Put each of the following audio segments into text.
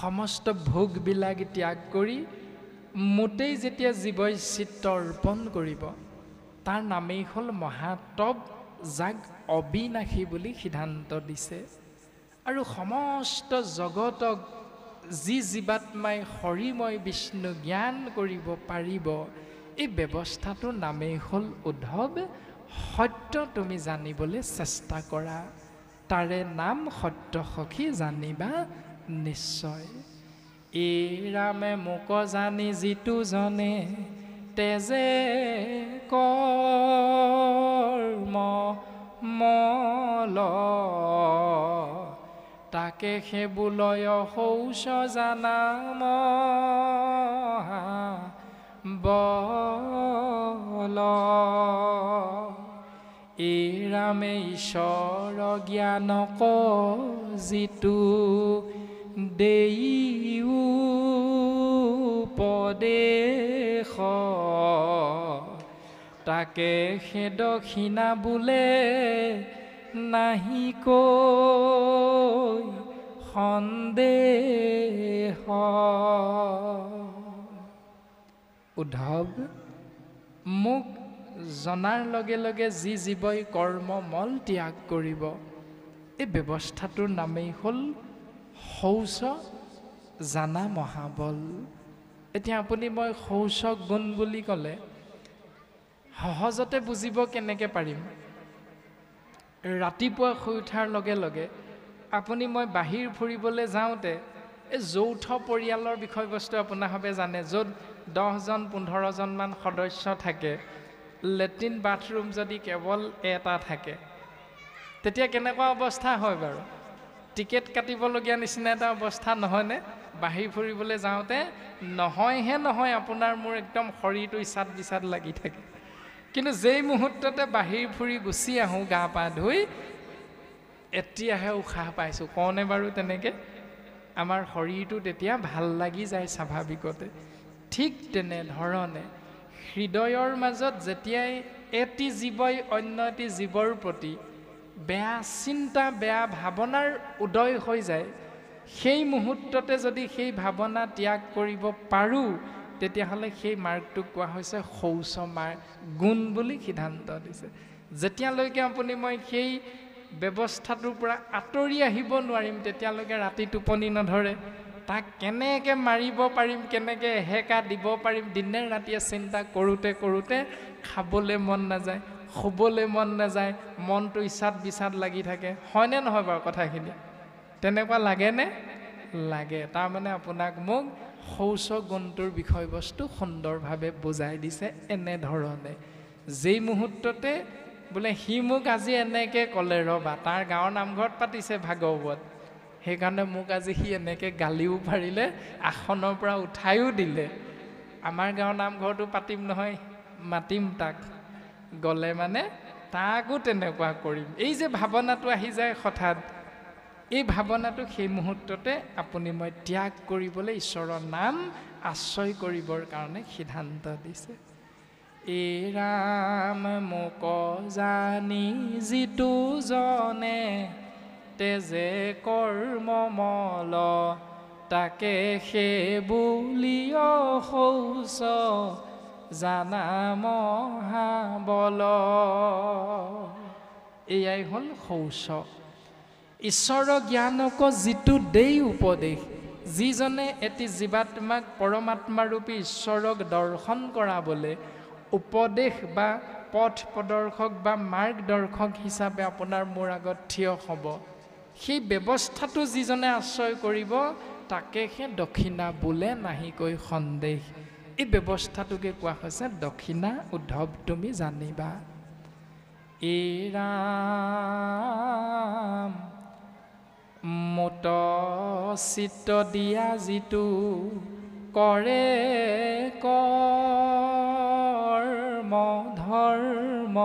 সমস্ত ভোগবিলাক ত্যাগ কৰি মোটেই যেতিয়া জীৱই চিত্ত অৰ্পণ কৰিব তাৰ নামেই হ'ল মহাতপ যাক অবিনাশী বুলি সিদ্ধান্ত দিছে। আৰু সমস্ত জগতক যি জীৱাত্মাই হৰিময় বিষ্ণু জ্ঞান কৰিব পাৰিব এই ব্যৱস্থাটোৰ নামেই হ'ল উদ্ধৱ সত্য তুমি জানিবলৈ চেষ্টা কৰা। তাৰে নাম সত্য সখী জানিবা নিশ্চয়। এই ৰামে মোক জানি যিটো জনে তেজে কৰ্ম মল। তাকে সেইবোলয় শৌচ জানাম বল। এই ৰামে ঈশ্বৰ জ্ঞানক যিটো উপদেশ তাকে সে দক্ষিণা বোলে নাহি সন্দেহ। উদ্ধৱ মোক জনাৰ লগে লগে যি জীৱই কৰ্ম মল ত্যাগ কৰিব এই ব্যৱস্থাটোৰ নামেই হ'ল শৌচ জানা মহাবল। এতিয়া আপুনি মই শৌচ গুণ বুলি ক'লে সহজতে বুজিব কেনেকৈ পাৰিম? ৰাতিপুৱা শুই উঠাৰ লগে লগে আপুনি মই বাহিৰ ফুৰিবলৈ যাওঁতে এই যৌথ পৰিয়ালৰ বিষয়বস্তু আপোনাৰ সবে জানে য'ত দহজন পোন্ধৰজনমান সদস্য থাকে। লেট্ৰিন বাথৰুম যদি কেৱল এটা থাকে তেতিয়া কেনেকুৱা অৱস্থা হয় বাৰু? টিকেট কাটিবলগীয়া নিচিনা এটা অৱস্থা নহয়নে? বাহিৰ ফুৰিবলৈ যাওঁতে নহয়হে নহয় আপোনাৰ মোৰ একদম শৰীৰটো ইচাদ বিচাদ লাগি থাকে। কিন্তু যেই মুহূৰ্ততে বাহিৰ ফুৰি গুচি আহোঁ গা পা ধুই এতিয়াহে উশাহ পাইছোঁ। কওঁনে বাৰু তেনেকৈ? আমাৰ শৰীৰটো তেতিয়া ভাল লাগি যায় স্বাভাৱিকতে। ঠিক তেনেধৰণে হৃদয়ৰ মাজত যেতিয়াই এটি জীৱই অন্য এটি জীৱৰ প্ৰতি বেয়া চিন্তা বেয়া ভাৱনাৰ উদয় হৈ যায়। সেই মুহূৰ্ততে যদি সেই ভাৱনা ত্যাগ কৰিব পাৰোঁ তেতিয়াহ'লে সেই মাৰ্গটোক কোৱা হৈছে শৌচ মাৰ্গ গুণ বুলি সিদ্ধান্ত দিছে। যেতিয়ালৈকে আপুনি মই সেই ব্যৱস্থাটোৰ পৰা আঁতৰি আহিব নোৱাৰিম তেতিয়ালৈকে ৰাতি টোপনি নধৰে। তাক কেনেকৈ মাৰিব পাৰিম কেনেকৈ এহেকা দিব পাৰিম দিনে ৰাতিয়ে চিন্তা কৰোঁতে কৰোঁতে খাবলৈ মন নাযায়। শুবলৈ মন নাযায় মনটো ইচাদ বিচাদ লাগি থাকে। হয়নে নহয় বাৰু কথাখিনি? তেনেকুৱা লাগেনে? লাগে। তাৰমানে আপোনাক মোক শৌচ গুণটোৰ বিষয়বস্তু সুন্দৰভাৱে বুজাই দিছে এনেধৰণে। যেই মুহূৰ্ততে বোলে সি মোক আজি এনেকৈ ক'লে ৰ'বা তাৰ গাঁৱৰ নামঘৰত পাতিছে ভাগৱত। সেইকাৰণে মোক আজি সি এনেকৈ গালিও পাৰিলে আসনৰ পৰা উঠায়ো দিলে। আমাৰ গাঁৱৰ নামঘৰটো পাতিম নহয় মাতিম তাক। গ'লে মানে তাকো তেনেকুৱা কৰিম। এই যে ভাৱনাটো আহি যায় হঠাৎ এই ভাৱনাটো সেই মুহূৰ্ততে আপুনি মই ত্যাগ কৰিবলৈ ঈশ্বৰৰ নাম আশ্ৰয় কৰিবৰ কাৰণে সিদ্ধান্ত দিছে। এই ৰাম মোক জানি যিটো জনে তেজে কৰ্মমল তাকে সেই বুলিও শৌচ জানা মহাবল এয়াই হ'ল শৌচ ঈশ্বৰ জ্ঞানক যিটো দেই উপদেশ যিজনে এটি জীৱাত্মাক পৰমাত্মাৰূপী ঈশ্বৰক দৰ্শন কৰাবলৈ উপদেশ বা পথ প্ৰদৰ্শক বা মাৰ্গদৰ্শক হিচাপে আপোনাৰ মোৰ আগত থিয় হ'ব। সেই ব্যৱস্থাটো যিজনে আশ্ৰয় কৰিব তাকে সেই দক্ষিণা বোলে নাহিকৈ সন্দেহ। এই ব্যৱস্থাটোকে কোৱা হৈছে দক্ষিণা উদ্ধৱ তুমি জানিবা। ৰাম মত চিত্ত দিয়া যিটো কৰে কৰ্ম ধৰ্ম।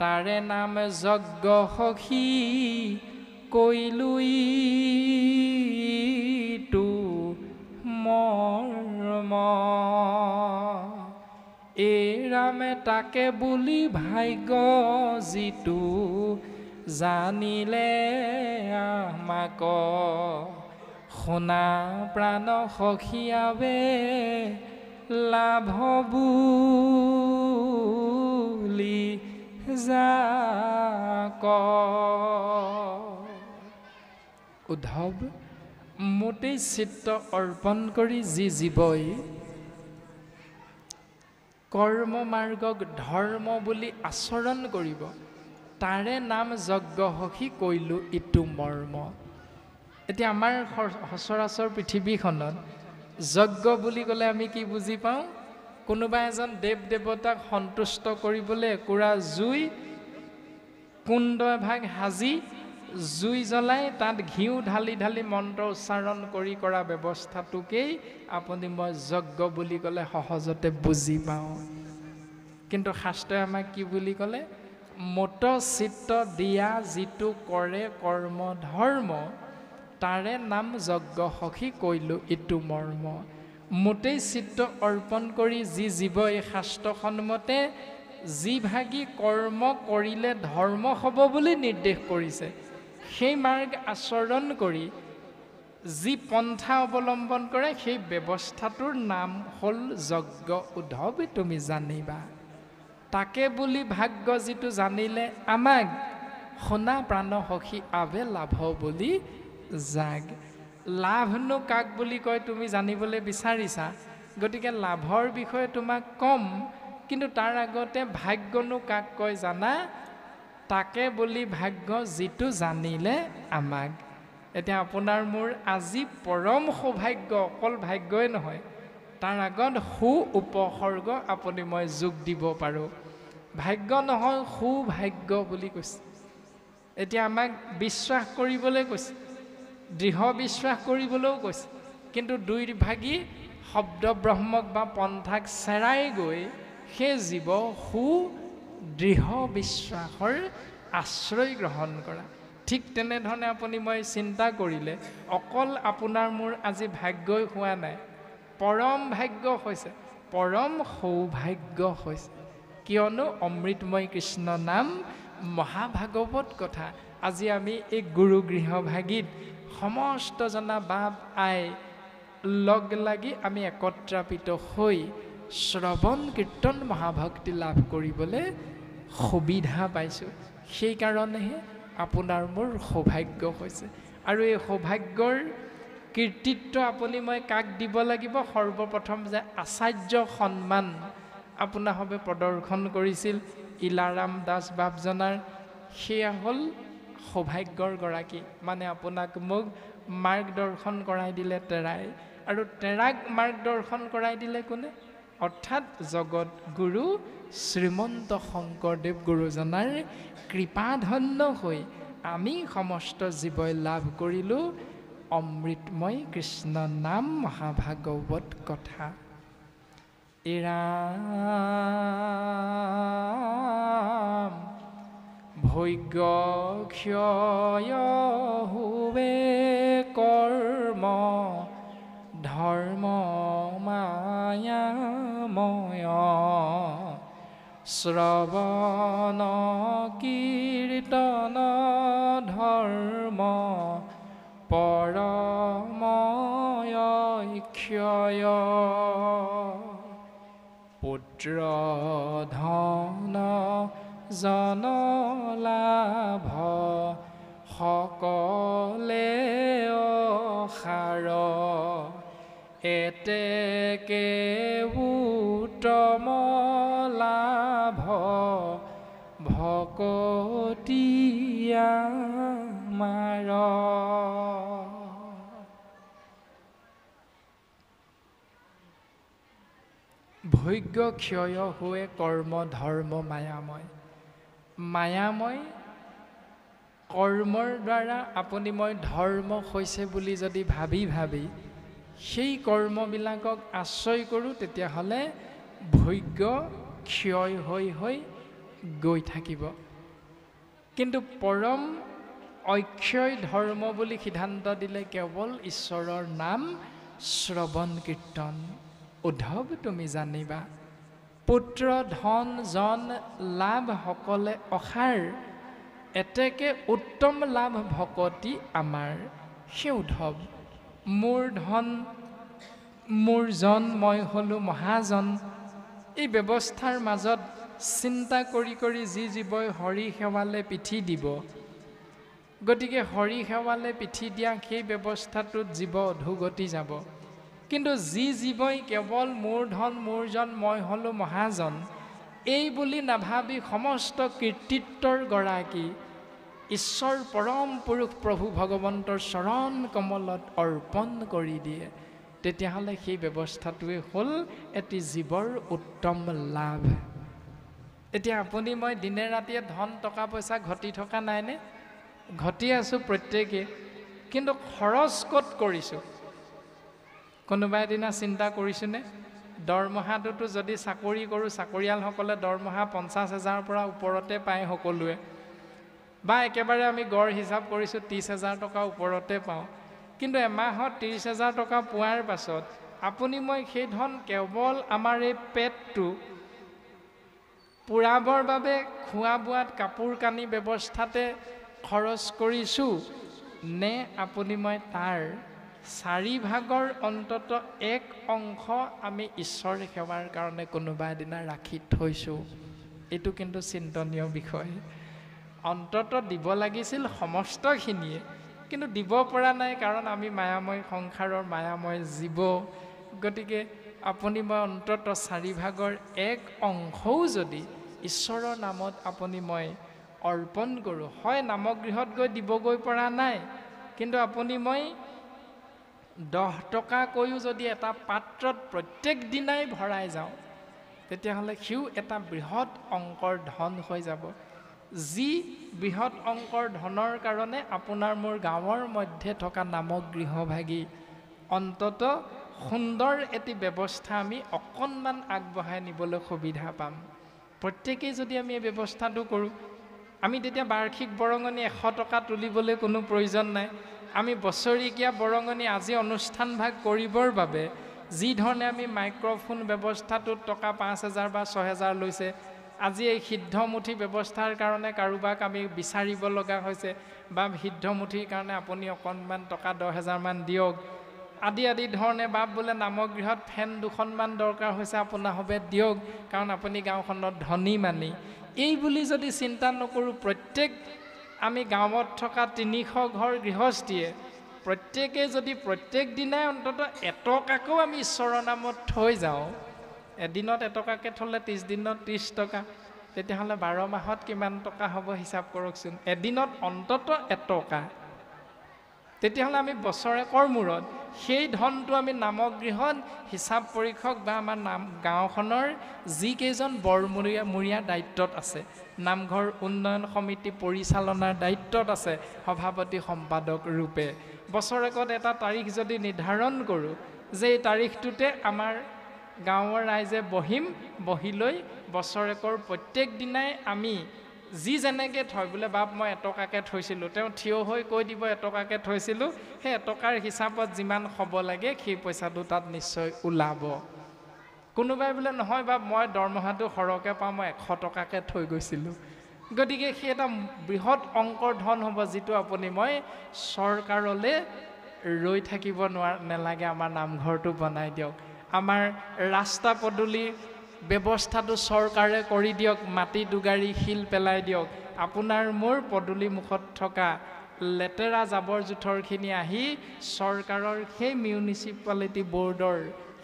তাৰে নাম যজ্ঞ সখী কৈলুই তো মৰ্ম। এই ৰামে তাকে বুলি ভাগ্য যিটো জানিলে আমাক। শুনা প্ৰাণ সখীয়াবে লাভ বুলি যাক। উদ্ধৱ মোতেই চিত্ত অৰ্পণ কৰি যি জীৱই কৰ্ম মাৰ্গক ধৰ্ম বুলি আচৰণ কৰিব তাৰে নাম যজ্ঞ সখী কৈলোঁ ইটো মৰ্ম। এতিয়া আমাৰ সচৰাচৰ পৃথিৱীখনত যজ্ঞ বুলি ক'লে আমি কি বুজি পাওঁ? কোনোবা এজন দেৱ দেৱতাক সন্তুষ্ট কৰিবলৈ একুৰা জুই কুণ্ড এভাগ সাজি জুই জ্বলাই তাত ঘিউ ঢালি ঢালি মন্ত্ৰ উচ্চাৰণ কৰি কৰা ব্যৱস্থাটোকেই আপুনি মই যজ্ঞ বুলি ক'লে সহজতে বুজি পাওঁ। কিন্তু শাস্ত্ৰই আমাক কি বুলি ক'লে? মত চিত্ত দিয়া যিটো কৰে কৰ্ম ধৰ্ম তাৰে নাম যজ্ঞ সখী কৈলোঁ ইটো মৰ্ম। মোতেই চিত্ত অৰ্পণ কৰি যি জীৱ এই শাস্ত্ৰসন্মতে যি ভাগি কৰ্ম কৰিলে ধৰ্ম হ'ব বুলি নিৰ্দেশ কৰিছে। সেই মাৰ্গ আচৰণ কৰি যি পন্থা অৱলম্বন কৰে সেই ব্যৱস্থাটোৰ নাম হ'ল যজ্ঞ উদ্ধৱ তুমি জানিবা। তাকে বুলি ভাগ্য যিটো জানিলে আমাক শুনা প্ৰাণ সখী আবে লাভ বুলি জাগ। লাভনো কাক বুলি কয় তুমি জানিবলৈ বিচাৰিছা? গতিকে লাভৰ বিষয়ে তোমাক ক'ম কিন্তু তাৰ আগতে ভাগ্যনো কাক কয় জানা? তাকে বুলি ভাগ্য যিটো জানিলে আমাক। এতিয়া আপোনাৰ মোৰ আজি পৰম সৌভাগ্য অকল ভাগ্যই নহয় তাৰ আগত সু উপসৰ্গ আপুনি মই যোগ দিব পাৰোঁ। ভাগ্য নহয় সৌভাগ্য বুলি কৈছে। এতিয়া আমাক বিশ্বাস কৰিবলৈ কৈছে দৃঢ় বিশ্বাস কৰিবলৈও কৈছে কিন্তু দুই ভাগী শব্দ ব্ৰহ্মক বা পন্থাক চেৰাই গৈ সেই জীৱ সু দৃঢ় বিশ্বাসৰ আশ্ৰয় গ্ৰহণ কৰা। ঠিক তেনেধৰণে আপুনি মই চিন্তা কৰিলে অকল আপোনাৰ মোৰ আজি ভাগ্যই হোৱা নাই পৰম ভাগ্য হৈছে পৰম সৌভাগ্য হৈছে। কিয়নো অমৃতময় কৃষ্ণ নাম মহাভাগৱত কথা আজি আমি এই গুৰু গৃহভাগীত সমস্ত জনা বাপ আই লগ লাগি আমি একত্ৰাপিত হৈ শ্ৰৱণ কীৰ্তন মহাভক্তি লাভ কৰিবলৈ সুবিধা পাইছোঁ। সেইকাৰণেহে আপোনাৰ মোৰ সৌভাগ্য হৈছে। আৰু এই সৌভাগ্যৰ কীৰ্তিত্ব আপুনি মই কাক দিব লাগিব? সৰ্বপ্ৰথম যে আচাৰ্য সন্মান আপোনাসবে প্ৰদৰ্শন কৰিছিল ইলাৰাম দাস বাপজনাৰ। সেয়া হ'ল সৌভাগ্যৰ গৰাকী। মানে আপোনাক মোক মাৰ্গদৰ্শন কৰাই দিলে তেৰাই। আৰু তেৰাক মাৰ্গদৰ্শন কৰাই দিলে কোনে? অৰ্থাৎ জগত গুৰু শ্ৰীমন্ত শংকৰদেৱ গুৰুজনাৰ কৃপাধন্য হৈ আমি সমস্ত জীৱই লাভ কৰিলোঁ অমৃতময় কৃষ্ণ নাম মহাভাগৱত কথা। ইৰাম ভৈগ্য ক্ষয় হুবে কৰ্ম শ্ৰৱণ কীৰ্তন ধৰ্ম পৰময় ক্ষয় পুত্ৰ ধন জন লাভ সকলে অসাৰ এতেকে ভকতীয়া মাৰ। ভৈগ্য ক্ষয় হৈ কৰ্ম ধৰ্ম মায়াময়। মায়াময় কৰ্মৰ দ্বাৰা আপুনি মই ধৰ্ম হৈছে বুলি যদি ভাবি ভাবি সেই কৰ্মবিলাকক আশ্ৰয় কৰোঁ তেতিয়াহ'লে ভৈগ্য ক্ষয় হৈ হৈ গৈ থাকিব। কিন্তু পৰম অক্ষয় ধৰ্ম বুলি সিদ্ধান্ত দিলে কেৱল ঈশ্বৰৰ নাম শ্ৰৱণ কীৰ্তন। উদ্ধৱ তুমি জানিবা পুত্ৰ ধন জন লাভ সকলে অসাৰ। এতেকে উত্তম লাভ ভকতি আমাৰ। সেউধৱ মোৰ ধন মোৰ জন মই হ'লোঁ মহাজন। এই ব্যৱস্থাৰ মাজত চিন্তা কৰি কৰি যি জীৱই হৰি সেৱালে পিঠি দিব গতিকে হৰি সেৱালে পিঠি দিয়া সেই ব্যৱস্থাটোত জীৱ অধোগতি যাব। কিন্তু যি জীৱই কেৱল মোৰ ধন মোৰ জন মই হ'লোঁ মহাজন এই বুলি নাভাবি সমস্ত কৃতিত্বৰ গৰাকী ঈশ্বৰ পৰম পুৰুষ প্ৰভু ভগৱন্তৰ চৰণ কমলত অৰ্পণ কৰি দিয়ে। তেতিয়াহ'লে সেই ব্যৱস্থাটোৱে হ'ল এটি জীৱৰ উত্তম লাভ। এতিয়া আপুনি মই দিনে ৰাতিয়ে ধন টকা পইচা ঘটি থকা নাইনে? ঘটি আছোঁ প্ৰত্যেকেই কিন্তু খৰচ ক'ত কৰিছোঁ? কোনোবা এদিনা চিন্তা কৰিছোঁনে? দৰমহাটোতো যদি চাকৰি কৰোঁ চাকৰিয়ালসকলে দৰমহা পঞ্চাছ হেজাৰৰ পৰা ওপৰতে পায় সকলোৱে। বা একেবাৰে আমি গড় হিচাপ কৰিছোঁ ত্ৰিছ হেজাৰ টকা ওপৰতে পাওঁ। কিন্তু এমাহত ত্ৰিছ হেজাৰ টকা পোৱাৰ পাছত আপুনি মই সেই ধন কেৱল আমাৰ এই পেটটো পূৰাবৰ বাবে খোৱা বোৱাত কাপোৰ কানি ব্যৱস্থাতে খৰচ কৰিছোঁ নে আপুনি মই তাৰ চাৰিভাগৰ অন্তত এক অংশ আমি ঈশ্বৰ সেৱাৰ কাৰণে কোনোবা এদিনা ৰাখি থৈছোঁ? এইটো কিন্তু চিন্তনীয় বিষয়। অন্তত দিব লাগিছিল সমস্তখিনিয়ে। কিন্তু দিব পৰা নাই কাৰণ আমি মায়াময় সংসাৰৰ মায়াময় জীৱ। গতিকে আপুনি মই অন্তত চাৰিভাগৰ এক অংশও যদি ঈশ্বৰৰ নামত আপুনি মই অৰ্পণ কৰোঁ হয় নামগৃহত গৈ দিবগৈ পৰা নাই কিন্তু আপুনি মই দহ টকাকৈও যদি এটা পাত্ৰত প্ৰত্যেক দিনাই ভৰাই যাওঁ তেতিয়াহ'লে সিও এটা বৃহৎ অংকৰ ধন হৈ যাব। যি বৃহৎ অংকৰ ধনৰ কাৰণে আপোনাৰ মোৰ গাঁৱৰ মধ্যে থকা নামগৃহভাগী অন্তত সুন্দৰ এটি ব্যৱস্থা আমি অকণমান আগবঢ়াই নিবলৈ সুবিধা পাম। প্ৰত্যেকেই যদি আমি এই ব্যৱস্থাটো কৰোঁ আমি তেতিয়া বাৰ্ষিক বৰঙণি এশ টকা তুলিবলৈ কোনো প্ৰয়োজন নাই। আমি বছৰেকীয়া বৰঙণি আজি অনুষ্ঠান ভাগ কৰিবৰ বাবে যি ধৰণে আমি মাইক্ৰফোন ব্যৱস্থাটোত টকা পাঁচ হেজাৰ বা ছহেজাৰ লৈছে আজি এই সিদ্ধমুঠি ব্যৱস্থাৰ কাৰণে কাৰোবাক আমি বিচাৰিব লগা হৈছে বা সিদ্ধমুঠিৰ কাৰণে আপুনি অকণমান টকা দহ হেজাৰমান দিয়ক। আদি আদি ধৰণে বা বোলে নামগৃহত ফেন দুখনমান দৰকাৰ হৈছে আপোনাৰ হবে দিয়ক কাৰণ আপুনি গাঁওখনত ধনী মানি। এই বুলি যদি চিন্তা নকৰোঁ প্ৰত্যেক আমি গাঁৱত থকা তিনিশ ঘৰ গৃহস্থীয়ে প্ৰত্যেকেই যদি প্ৰত্যেক দিনাই অন্ততঃ এটকাকৈও আমি ঈশ্বৰৰ নামত থৈ যাওঁ এদিনত এটকাকৈ থ'লে ত্ৰিছ দিনত ত্ৰিছ টকা তেতিয়াহ'লে বাৰ মাহত কিমান টকা হ'ব হিচাপ কৰকচোন? এদিনত অন্ততঃ এটকা। তেতিয়াহ'লে আমি বছৰেকৰ মূৰত সেই ধনটো আমি নামগৃহত হিচাপ পৰীক্ষক বা আমাৰ নাম গাঁওখনৰ যিকেইজন বৰমূৰীয়া মূৰীয়া দায়িত্বত আছে নামঘৰ উন্নয়ন সমিতি পৰিচালনাৰ দায়িত্বত আছে সভাপতি সম্পাদক ৰূপে। বছৰেকত এটা তাৰিখ যদি নিৰ্ধাৰণ কৰোঁ যে এই তাৰিখটোতে আমাৰ গাঁৱৰ ৰাইজে বহিম বহি লৈ বছৰেকৰ প্ৰত্যেক দিনাই আমি যি যেনেকৈ থয় বোলে বাপ মই এটকাকৈ থৈছিলোঁ। তেওঁ থিয় হৈ কৈ দিব এটকাকৈ থৈছিলোঁ। সেই এটকাৰ হিচাপত যিমান হ'ব লাগে সেই পইচাটো তাত নিশ্চয় ওলাব। কোনোবাই বোলে নহয় বাপ মই দৰমহাটো সৰহকৈ পাওঁ মই এশ টকাকৈ থৈ গৈছিলোঁ। গতিকে সেই এটা বৃহৎ অংকৰ ধন হ'ব যিটো আপুনি মই চৰকাৰলৈ ৰৈ থাকিব নোৱাৰ নেলাগে আমাৰ নামঘৰটো বনাই দিয়ক। আমাৰ ৰাস্তা পদূলিৰ ব্যৱস্থাটো চৰকাৰে কৰি দিয়ক মাটি দুগাড়ী শিল পেলাই দিয়ক। আপোনাৰ মোৰ পদূলি মুখত থকা লেতেৰা জাবৰ জোঁথৰখিনি আহি চৰকাৰৰ সেই মিউনিচিপালিটি বৰ্ডৰ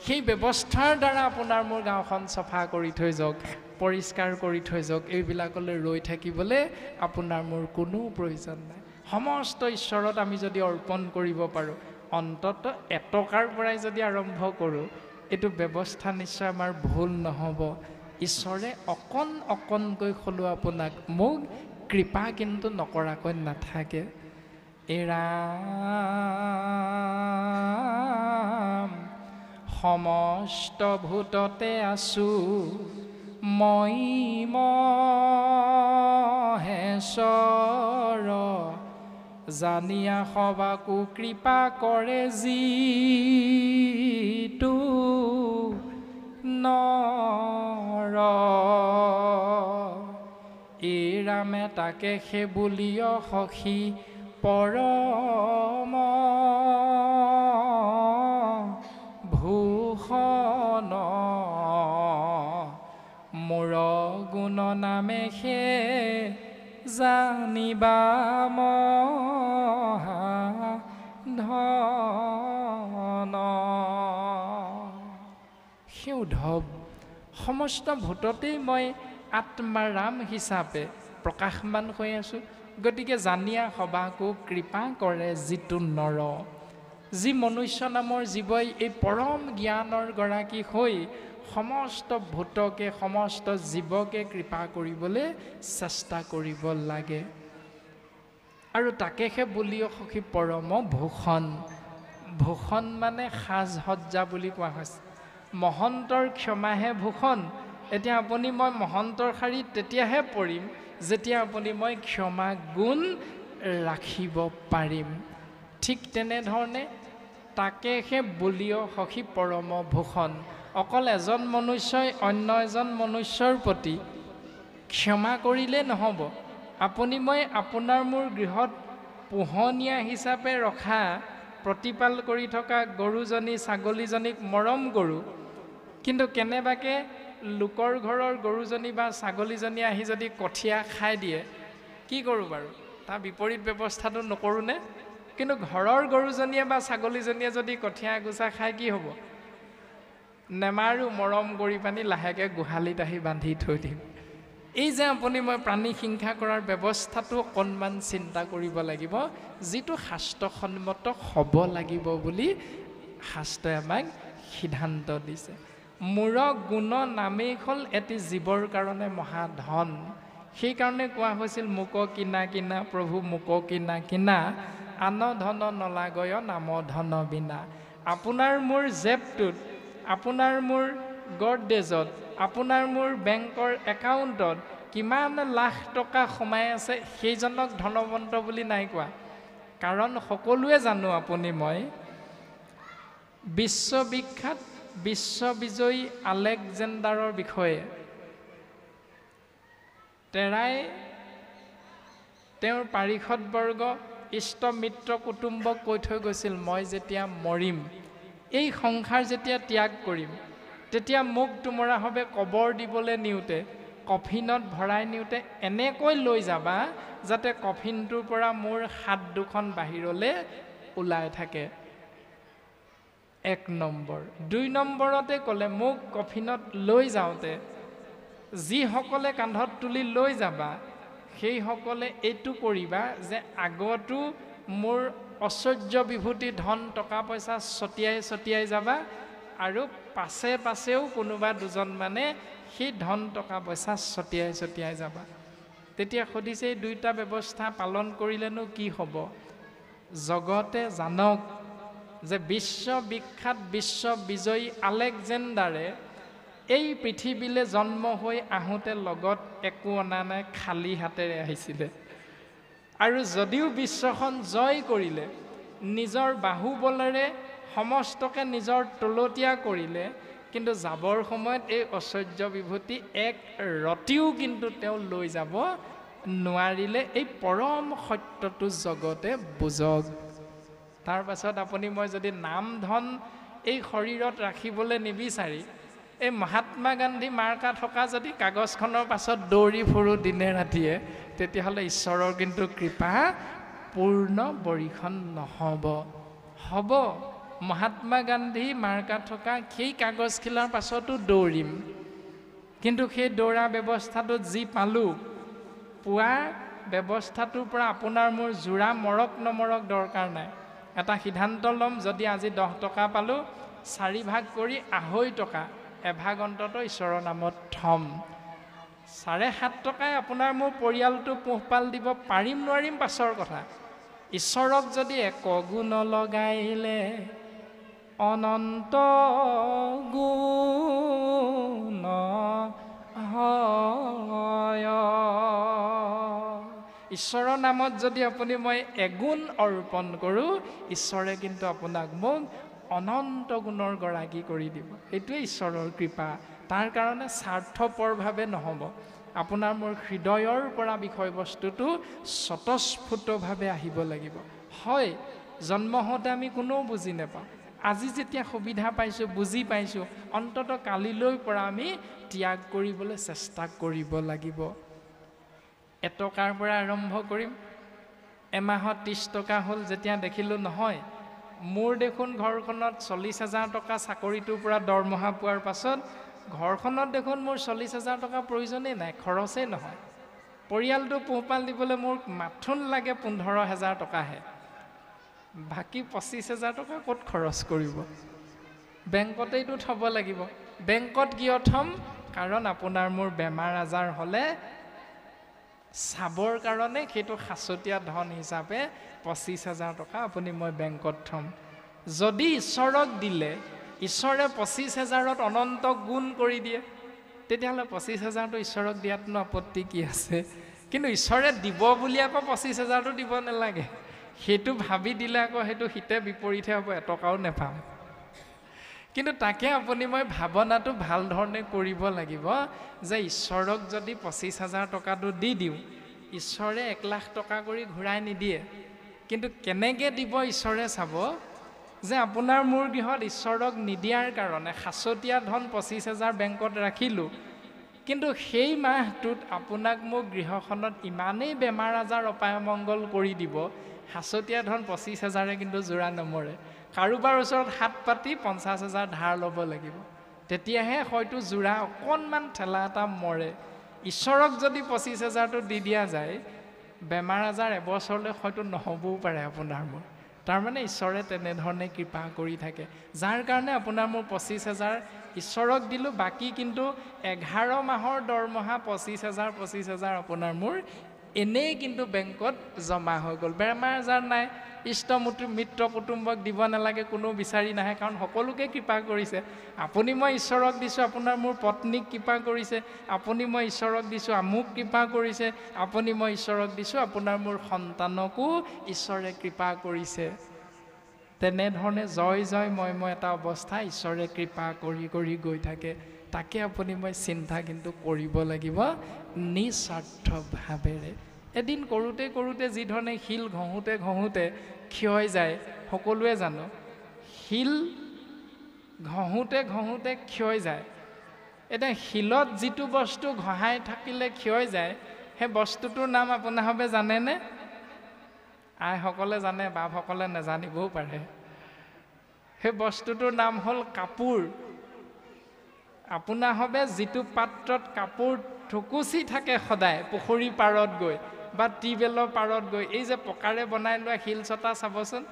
সেই ব্যৱস্থাৰ দ্বাৰা আপোনাৰ মোৰ গাঁওখন চফা কৰি থৈ যাওক পৰিষ্কাৰ কৰি থৈ যাওক এইবিলাকলৈ ৰৈ থাকিবলৈ আপোনাৰ মোৰ কোনো প্ৰয়োজন নাই। সমস্ত ঈশ্বৰত আমি যদি অৰ্পণ কৰিব পাৰোঁ অন্তত এটকাৰ পৰাই যদি আৰম্ভ কৰোঁ এইটো ব্যৱস্থা নিশ্চয় আমাৰ ভুল নহ'ব। ঈশ্বৰে অকণ অকণকৈ হ'লেও আপোনাক মোক কৃপা কিন্তু নকৰাকৈ নাথাকে। এৰা সমস্ত ভূততে আছোঁ মই মহেশ্বৰ জানিয়া সবাকো কৃপা কৰে যিটো নৰ। এৰা ৰামে তাকে সেই বুলিয় সখী পৰম ভূষণ। মোৰ গুণ নামে সে জানিবা ধন। সেই উদ্ধৱ সমস্ত ভূততেই মই আত্মাৰাম হিচাপে প্ৰকাশমান হৈ আছোঁ। গতিকে জানিয়া সবাকো কৃপা কৰে যিটো নৰ। যি মনুষ্য নামৰ জীৱই এই পৰম জ্ঞানৰ গৰাকী হৈ সমস্ত ভূতকে সমস্ত জীৱকে কৃপা কৰিবলৈ চেষ্টা কৰিব লাগে। আৰু তাকেহে বুলিও সখী পৰম ভূষণ ভূষণ মানে সাজ সজ্জা বুলি কোৱা হৈছে। মহন্তৰ ক্ষমাহে ভূষণ এতিয়া আপুনি মই মহন্তৰ শাৰীত তেতিয়াহে পৰিম যেতিয়া আপুনি মই ক্ষমা গুণ ৰাখিব পাৰিম। ঠিক তেনেধৰণে তাকেহে বুলিও সখী পৰম ভূষণ অকল এজন মনুষ্যই অন্য এজন মনুষ্যৰ প্ৰতি ক্ষমা কৰিলে নহ'ব। আপুনি মই আপোনাৰ মোৰ গৃহত পোহনীয়া হিচাপে ৰখা প্ৰতিপাল কৰি থকা গৰুজনী ছাগলীজনীক মৰম কৰোঁ। কিন্তু কেনেবাকৈ লোকৰ ঘৰৰ গৰুজনী বা ছাগলীজনী আহি যদি কঠীয়া খাই দিয়ে কি কৰোঁ বাৰু? তাৰ বিপৰীত ব্যৱস্থাটো নকৰোঁনে কিন্তু ঘৰৰ গৰুজনীয়ে বা ছাগলীজনীয়ে যদি কঠীয়া এগোচা খাই কি হ'ব? নেমাৰো মৰম কৰি পানি লাহেকৈ গোহালিত আহি বান্ধি থৈ দিম। এই যে আপুনি মই প্ৰাণী হিংসা কৰাৰ ব্যৱস্থাটো অকণমান চিন্তা কৰিব লাগিব যিটো শাস্ত্ৰসন্মত হ'ব লাগিব বুলি শাস্ত্ৰই আমাক সিদ্ধান্ত দিছে। মূৰ গুণ নামেই হ'ল এটি জীৱৰ কাৰণে মহাধন। সেইকাৰণে কোৱা হৈছিল মোক কিনা কিনা প্ৰভু মোক কিনা কিনা আন ধন নলাগয় নাম ধন বিনা। আপোনাৰ মোৰ জেপটোত আপোনাৰ মোৰ গডৰেজত আপোনাৰ মোৰ বেংকৰ একাউণ্টত কিমান লাখ টকা সোমাই আছে সেইজনক ধনৱন্ত বুলি নাই কোৱা। কাৰণ সকলোৱে জানো আপুনি মই। বিশ্ববিখ্যাত বিশ্ববিজয়ী আলেকজেণ্ডাৰৰ বিষয়ে। তেৰাই তেওঁৰ পাৰিষদবৰ্গ ইষ্ট মিত্ৰ কুটুম্বক কৈ থৈ গৈছিল মই যেতিয়া মৰিম এই সংসাৰ যেতিয়া ত্যাগ কৰিম তেতিয়া মোক তোমৰাভাৱে কবৰ দিবলৈ নিওঁতে কফিনত ভৰাই নিওঁতে এনেকৈ লৈ যাবা যাতে কফিনটোৰ পৰা মোৰ হাত দুখন বাহিৰলৈ ওলাই থাকে। এক নম্বৰ। দুই নম্বৰতে ক'লে মোক কফিনত লৈ যাওঁতে যিসকলে কান্ধত তুলি লৈ যাবা সেইসকলে এইটো কৰিবা যে আগতো মোৰ ঐশ্বৰ্য বিভূতি ধন টকা পইচা ছটিয়াই ছটিয়াই যাবা আৰু পাছে পাছেও কোনোবা দুজন মানে সেই ধন টকা পইচা ছটিয়াই ছটিয়াই যাবা। তেতিয়া সুধিছে এই দুইটা ব্যৱস্থা পালন কৰিলেনো কি হ'ব? জগতে জানক যে বিশ্ববিখ্যাত বিশ্ববিজয়ী আলেকজেণ্ডাৰে এই পৃথিৱীলৈ জন্ম হৈ আহোঁতে লগত একো অনা নাই খালী হাতেৰে আহিছিলে। আৰু যদিও বিশ্বখন জয় কৰিলে নিজৰ বাহুবলেৰে সমস্তকে নিজৰ তলতীয়া কৰিলে কিন্তু যাবৰ সময়ত এই ঐশ্বৰ্য বিভূতি এক ৰতিও কিন্তু তেওঁ লৈ যাব নোৱাৰিলে এই পৰম সত্যটো জগতে বুজক। তাৰ পাছত আপুনি মই যদি নাম ধন এই শৰীৰত ৰাখিবলৈ নিবিচাৰি এই মহাত্মা গান্ধী মাৰ্কা থকা যদি কাগজখনৰ পাছত দৌৰি ফুৰোঁ দিনে ৰাতিয়ে তেতিয়াহ'লে ঈশ্বৰৰ কিন্তু কৃপা পূৰ্ণ বৰিখন নহ'ব। হ'ব। মহাত্মা গান্ধী মাৰ্কা থকা সেই কাগজখিলাৰ পাছতো দৌৰিম। কিন্তু সেই দৌৰা ব্যৱস্থাটোত যি পালোঁ পোৱা ব্যৱস্থাটোৰ পৰা আপোনাৰ মোৰ যোৰা মৰক নমৰক দৰকাৰ নাই। এটা সিদ্ধান্ত ল'ম যদি আজি দহ টকা পালোঁ চাৰি ভাগ কৰি আঢ়ৈ টকা এভাগ অন্তত ঈশ্বৰৰ নামত থ'ম। চাৰে সাত টকাই আপোনাৰ মোৰ পৰিয়ালটো পোহপাল দিব পাৰিম নোৱাৰিম পাছৰ কথা। ঈশ্বৰক যদি এক গুণ লগাইলে অনন্ত গুণ ঈশ্বৰৰ নামত যদি আপুনি মই এগুণ অৰ্পণ কৰোঁ ঈশ্বৰে কিন্তু আপোনাক মোক অনন্ত গুণৰ গৰাকী কৰি দিব। সেইটোৱে ঈশ্বৰৰ কৃপা। তাৰ কাৰণে স্বাৰ্থপৰভাৱে নহ'ব। আপোনাৰ মোৰ হৃদয়ৰ পৰা বিষয়বস্তুটো স্বতঃস্ফূৰ্তভাৱে আহিব লাগিব। হয় জন্ম হওঁতে আমি কোনেও বুজি নাপাওঁ। আজি যেতিয়া সুবিধা পাইছোঁ বুজি পাইছোঁ অন্তত কালিলৈ পৰা আমি ত্যাগ কৰিবলৈ চেষ্টা কৰিব লাগিব। এটকাৰ পৰা আৰম্ভ কৰিম। এমাহত ত্ৰিছ টকা হ'ল যেতিয়া দেখিলোঁ নহয়। মোৰ দেখোন ঘৰখনত চল্লিছ হাজাৰ টকা চাকৰিটোৰ পৰা দৰমহা পোৱাৰ পাছত ঘৰখনত দেখোন মোৰ চল্লিছ হাজাৰ টকা প্ৰয়োজনেই নাই খৰচেই নহয়। পৰিয়ালটো পোহপাল দিবলৈ মোৰ মাথোন লাগে পোন্ধৰ হেজাৰ টকাহে। বাকী পঁচিছ হেজাৰ টকা ক'ত খৰচ কৰিব? বেংকতেইতো থ'ব লাগিব। বেংকত কিয় থ'ম? কাৰণ আপোনাৰ মোৰ বেমাৰ আজাৰ হ'লে চাবৰ কাৰণে সেইটো সাঁচতীয়া ধন হিচাপে পঁচিছ হাজাৰ টকা আপুনি মই বেংকত থ'ম। যদি ঈশ্বৰক দিলে ঈশ্বৰে পঁচিছ হেজাৰত অনন্ত গুণ কৰি দিয়ে। তেতিয়াহ'লে পঁচিছ হেজাৰটো ঈশ্বৰক দিয়াতনো আপত্তি কি আছে? কিন্তু ঈশ্বৰে দিব বুলি আকৌ পঁচিছ হেজাৰটো দিব নালাগে। সেইটো ভাবি দিলে আকৌ সেইটো শীতে বিপৰীতহে হ'ব এটকাও নেপাম। কিন্তু তাকে আপুনি মই ভাৱনাটো ভাল ধৰণে কৰিব লাগিব যে ঈশ্বৰক যদি পঁচিছ হাজাৰ টকাটো দি দিওঁ ঈশ্বৰে এক লাখ টকা কৰি ঘূৰাই নিদিয়ে। কিন্তু কেনেকৈ দিব ঈশ্বৰে চাব? যে আপোনাৰ মোৰ গৃহত ঈশ্বৰক নিদিয়াৰ কাৰণে সাঁচতীয়া ধন পঁচিছ হাজাৰ বেংকত ৰাখিলোঁ। কিন্তু সেই মাহটোত আপোনাক মোক গৃহখনত ইমানেই বেমাৰ আজাৰ অপায়মংগল কৰি দিব সাঁচতীয়া ধন পঁচিছ হাজাৰে কিন্তু যোৰা নমৰে। কাৰোবাৰ ওচৰত হাত পাতি পঞ্চাছ হাজাৰ ধাৰ ল'ব লাগিব। তেতিয়াহে হয়তো যোৰা অকণমান ঠেলা এটা মৰে। ঈশ্বৰক যদি পঁচিছ হাজাৰটো দি দিয়া যায় বেমাৰ আজাৰ এবছৰলৈ হয়তো নহ'বও পাৰে আপোনাৰ মোৰ। তাৰমানে ঈশ্বৰে তেনেধৰণে কৃপা কৰি থাকে। যাৰ কাৰণে আপোনাৰ মোৰ পঁচিছ হাজাৰ ঈশ্বৰক দিলোঁ বাকী কিন্তু এঘাৰ মাহৰ দৰমহা পঁচিছ হাজাৰ পঁচিছ হাজাৰ আপোনাৰ মোৰ এনেই কিন্তু বেংকত জমা হৈ গ'ল। বেমাৰ আজাৰ নাই ইষ্ট মিত্ৰ কুটুম্বক দিব নালাগে কোনো বিচাৰি নাহে কাৰণ সকলোকে কৃপা কৰিছে। আপুনি মই ঈশ্বৰক দিছোঁ আপোনাৰ মোৰ পত্নীক কৃপা কৰিছে আপুনি মই ঈশ্বৰক দিছোঁ আমুক কৃপা কৰিছে আপুনি মই ঈশ্বৰক দিছোঁ আপোনাৰ মোৰ সন্তানকো ঈশ্বৰে কৃপা কৰিছে। তেনেধৰণে জয় জয় মই মই এটা অৱস্থা ঈশ্বৰে কৃপা কৰি কৰি গৈ থাকে। তাকে আপুনি মই চিন্তা কিন্তু কৰিব লাগিব নিস্বাৰ্থভাৱেৰে এদিন কৰোঁতে কৰোঁতে যিধৰণে শিল ঘঁহোতে ঘঁহোতে ক্ষয় যায় সকলোৱে জানো শিল ঘঁহোতে ঘঁহোতে ক্ষয় যায়। এতিয়া শিলত যিটো বস্তু ঘঁহাই থাকিলে ক্ষয় যায় সেই বস্তুটোৰ নাম আপোনাৰভাৱে জানেনে? আইসকলে জানে বাপসকলে নেজানিবও পাৰে। সেই বস্তুটোৰ নাম হ'ল কাপোৰ। আপোনাৰভাৱে যিটো পাত্ৰত কাপোৰ থুকুচি থাকে সদায় পুখুৰী পাৰত গৈ বা টিউবেলৰ পাৰত গৈ এই যে পকাৰে বনাই লোৱা শিল চটা চাবচোন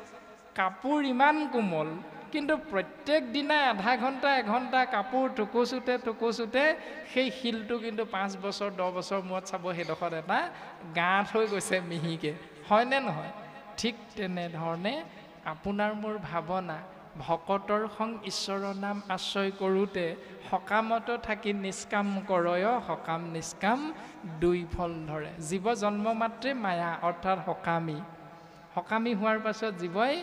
কাপোৰ ইমান কোমল কিন্তু প্ৰত্যেক দিনাই আধা ঘণ্টা এঘণ্টা কাপোৰ টুকুচোতে টুকুচোতে সেই শিলটো কিন্তু পাঁচ বছৰ দহ বছৰ মূৰত চাব সেইডোখৰত এটা গাঁত হৈ গৈছে মিহিকৈ। হয়নে নহয়? ঠিক তেনেধৰণে আপোনাৰ মোৰ ভাৱনা ভকতৰ সং ঈশ্বৰৰ নাম আশ্ৰয় কৰোঁতে সকামতো থাকি নিষ্কাম কৰয় সকাম নিষ্কাম দুই ফল ধৰে। জীৱ জন্ম মাত্ৰে মায়া অৰ্থাৎ সকামী। সকামী হোৱাৰ পাছত জীৱই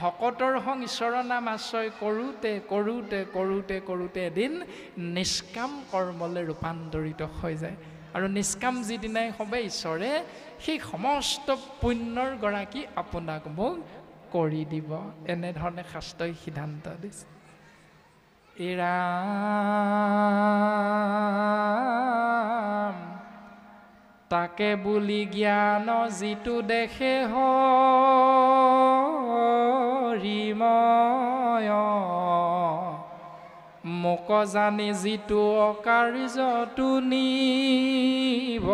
ভকতৰ সং ঈশ্বৰৰ নাম আশ্ৰয় কৰোঁতে কৰোঁতে কৰোঁতে কৰোঁতে এদিন নিষ্কাম কৰ্মলৈ ৰূপান্তৰিত হৈ যায়। আৰু নিষ্কাম যিদিনাই হ'ব ঈশ্বৰে সেই সমস্ত পুণ্যৰ গৰাকী আপোনাক মোক কৰি দিব এনেধৰণে শাস্ত্ৰই সিদ্ধান্ত দিছে। এৰাম তাকে বুলি জ্ঞান যিটো দেখে হৰিময়। মোক জানি যিটো অকাৰ্যটো নিবৰ্তয়।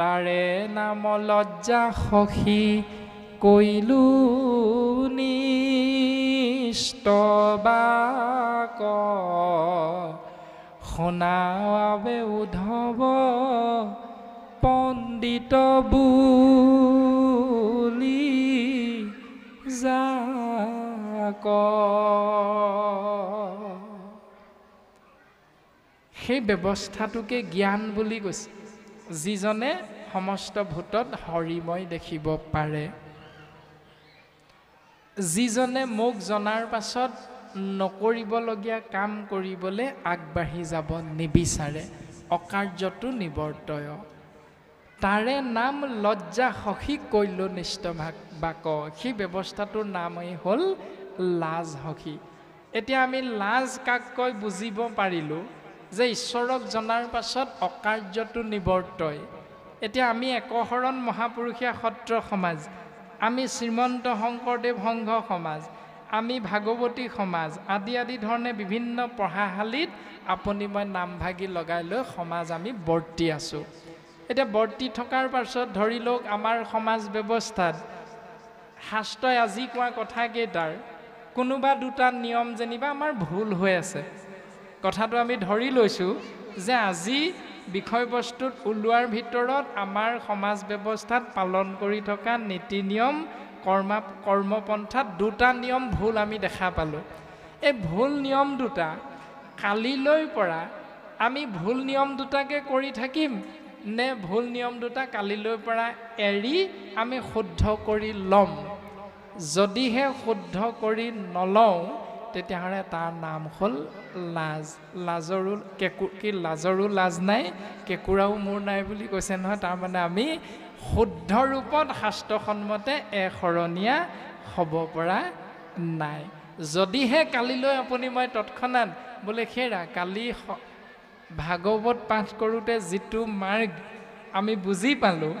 তাৰে নাম লজ্জা সখী কৈলো নিস্তবাক শুনাবে উদ্ধৱ পণ্ডিত বুলি যাক। সেই ব্যৱস্থাটোকে জ্ঞান বুলি কৈছে। যিজনে সমস্ত ভূতত হৰিময় দেখিব পাৰে। যিজনে মোক জনাৰ পাছত নকৰিবলগীয়া কাম কৰিবলৈ আগবাঢ়ি যাব নিবিচাৰে অকাৰ্যটো নিৱৰ্তয় তাৰে নাম লজ্জা সখী কৈলনিষ্ঠ ভাগ বাক সেই ব্যৱস্থাটোৰ নামেই হ'ল লাজ সখী। এতিয়া আমি লাজ কাক কয় বুজিব পাৰিলোঁ। যে ঈশ্বৰক জনাৰ পাছত অকাৰ্যটো নিৱৰ্তয় এতিয়া আমি একশৰণ মহাপুৰুষীয়া সত্ৰ সমাজ আমি শ্ৰীমন্ত শংকৰদেৱ সংঘ সমাজ আমি ভাগৱতী সমাজ আদি আদি ধৰণে বিভিন্ন পঢ়াশালীত আপুনি মই নামভাগি লগাই লৈ সমাজ আমি বৰ্তি আছোঁ। এতিয়া বৰ্তি থকাৰ পাছত ধৰি লওক আমাৰ সমাজ ব্যৱস্থাত শাস্ত্ৰই আজি কোৱা কথাকেইটাৰ কোনোবা দুটা নিয়ম যেনিবা আমাৰ ভুল হৈ আছে। কথাটো আমি ধৰি লৈছোঁ যে আজি বিষয়বস্তুত ওলোৱাৰ ভিতৰত আমাৰ সমাজ ব্যৱস্থাত পালন কৰি থকা নীতি নিয়ম কৰ্মা কৰ্মপন্থাত দুটা নিয়ম ভুল আমি দেখা পালোঁ। এই ভুল নিয়ম দুটা কালিলৈ পৰা আমি ভুল নিয়ম দুটাকে কৰি থাকিম নে ভুল নিয়ম দুটা কালিলৈ পৰা এৰি আমি শুদ্ধ কৰি ল'ম? যদিহে শুদ্ধ কৰি নলওঁ তেতিয়াহ'লে তাৰ নাম হ'ল লাজ লাজৰো কেকু কি লাজৰো লাজ নাই কেঁকুৰাও মোৰ নাই বুলি কৈছে নহয় তাৰমানে আমি শুদ্ধ ৰূপত শাস্ত্ৰসন্মতে এশৰণীয়া হ'ব পৰা নাই। যদিহে কালিলৈ আপুনি মই তৎক্ষণাত বোলে সেৰা কালি ভাগৱত পাঠ কৰোঁতে যিটো মাৰ্গ আমি বুজি পালোঁ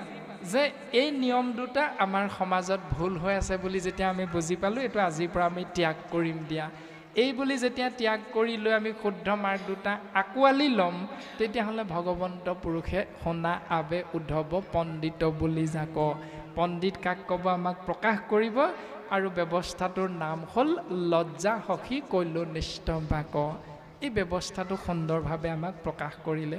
যে এই নিয়ম দুটা আমাৰ সমাজত ভুল হৈ আছে বুলি যেতিয়া আমি বুজি পালোঁ এইটো আজিৰ পৰা আমি ত্যাগ কৰিম দিয়া। এই বুলি যেতিয়া ত্যাগ কৰি লৈ আমি শুদ্ধ মাৰ্গ দুটা আঁকোৱালি ল'ম তেতিয়াহ'লে ভগৱন্ত পুৰুষে শুনা আবে উদ্ধৱ পণ্ডিত বুলি যাক। পণ্ডিত কাক ক'ব আমাক প্ৰকাশ কৰিব আৰু ব্যৱস্থাটোৰ নাম হ'ল লজ্জা সখী কৈলনিষ্ঠ বাক। এই ব্যৱস্থাটো সুন্দৰভাৱে আমাক প্ৰকাশ কৰিলে।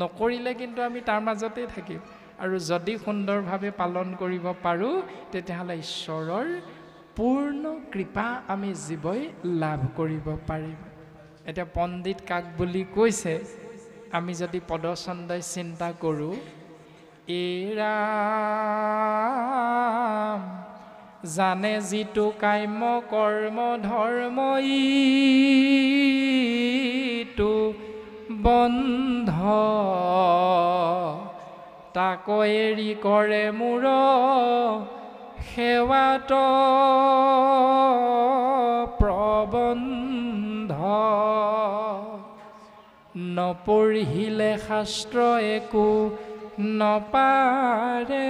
নকৰিলে কিন্তু আমি তাৰ মাজতেই থাকিম। আৰু যদি সুন্দৰভাৱে পালন কৰিব পাৰোঁ তেতিয়াহ'লে ঈশ্বৰৰ পূৰ্ণ কৃপা আমি জীৱই লাভ কৰিব পাৰিম। এতিয়া পণ্ডিত কাক বুলি কৈছে আমি যদি পদচন্দই চিন্তা কৰোঁ এৰাম জানে যিটো কাম্য কৰ্ম ধৰ্ম ইটো বন্ধ। তাক এৰি কৰে মূৰ সেৱাত প্ৰবন্ধ। নপঢ়িলে শাস্ত্ৰ একো নপাৰে।